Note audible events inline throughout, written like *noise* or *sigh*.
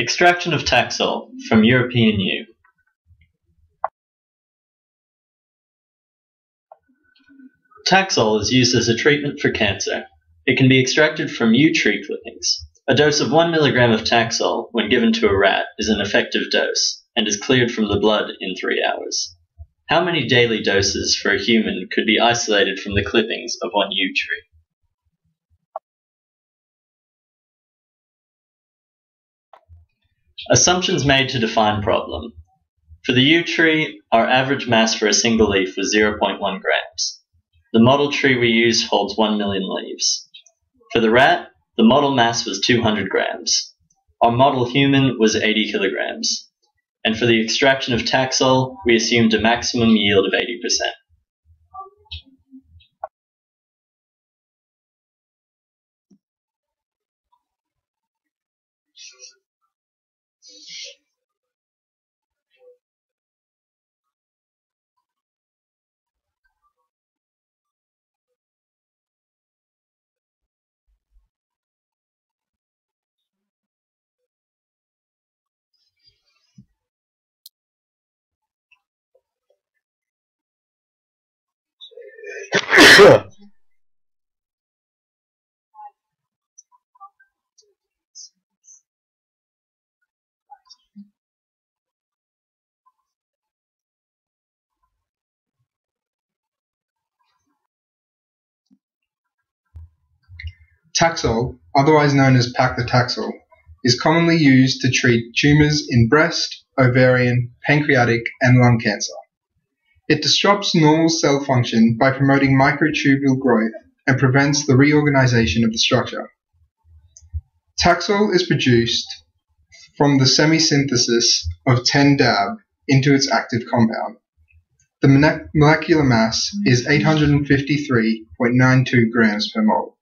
Extraction of Taxol from European yew. Taxol is used as a treatment for cancer. It can be extracted from yew tree clippings. A dose of 1 mg of Taxol, when given to a rat, is an effective dose and is cleared from the blood in 3 hours. How many daily doses for a human could be isolated from the clippings of one yew tree? Assumptions made to define problem. For the yew tree, our average mass for a single leaf was 0.1 grams. The model tree we used holds 1 million leaves. For the rat, the model mass was 200 grams. Our model human was 80 kilograms. And for the extraction of Taxol, we assumed a maximum yield of 80%. *coughs* Sure. Taxol, otherwise known as paclitaxel, is commonly used to treat tumors in breast, ovarian, pancreatic, and lung cancer. It disrupts normal cell function by promoting microtubule growth and prevents the reorganization of the structure. Taxol is produced from the semisynthesis of 10-DAB into its active compound. The molecular mass is 853.92 grams per mole.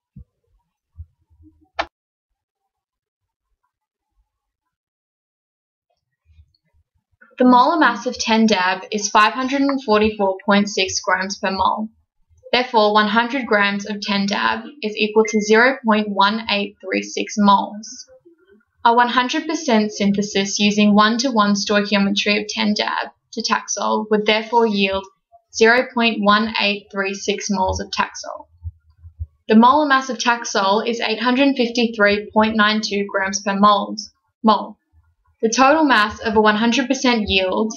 The molar mass of 10-DAB is 544.6 grams per mole. Therefore, 100 grams of 10-DAB is equal to 0.1836 moles. A 100% synthesis using 1 to 1 stoichiometry of 10-DAB to Taxol would therefore yield 0.1836 moles of Taxol. The molar mass of Taxol is 853.92 grams per moles, mole. The total mass of a 100% yield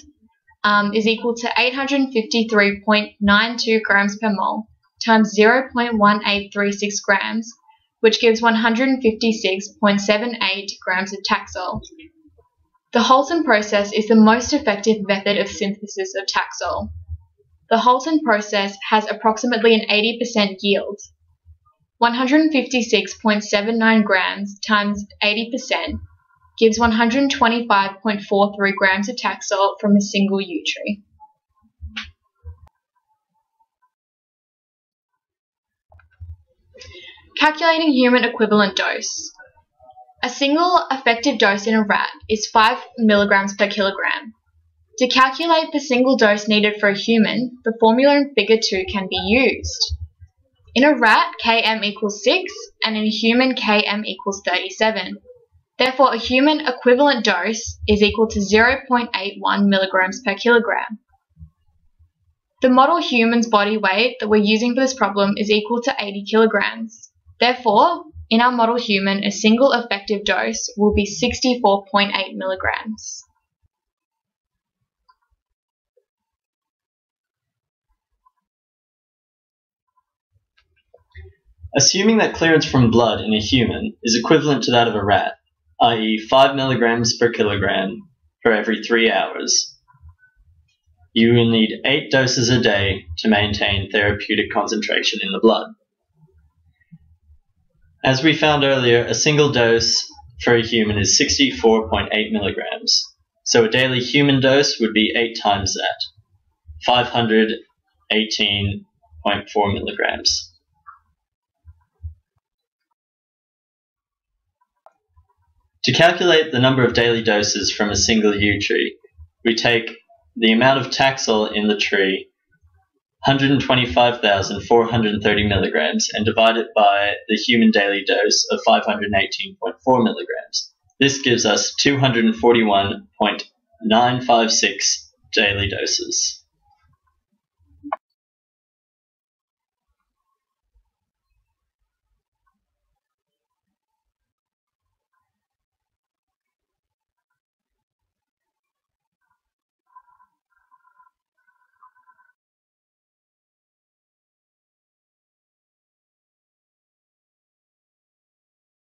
um, is equal to 853.92 grams per mole times 0.1836 grams, which gives 156.78 grams of Taxol. The Holton process is the most effective method of synthesis of Taxol. The Holton process has approximately an 80% yield. 156.79 grams times 80% gives 125.43 grams of Taxol from a single yew tree. Calculating human equivalent dose. A single effective dose in a rat is 5 milligrams per kilogram. To calculate the single dose needed for a human, the formula in figure 2 can be used. In a rat, Km equals 6, and in a human, Km equals 37. Therefore, a human equivalent dose is equal to 0.81 milligrams per kilogram. The model human's body weight that we're using for this problem is equal to 80 kilograms. Therefore, in our model human, a single effective dose will be 64.8 milligrams. Assuming that clearance from blood in a human is equivalent to that of a rat, i.e., 5 milligrams per kilogram for every 3 hours. You will need 8 doses a day to maintain therapeutic concentration in the blood. As we found earlier, a single dose for a human is 64.8 milligrams, so a daily human dose would be 8 times that, 518.4 milligrams. To calculate the number of daily doses from a single yew tree, we take the amount of Taxol in the tree, 125,430 milligrams, and divide it by the human daily dose of 518.4 milligrams. This gives us 241.956 daily doses.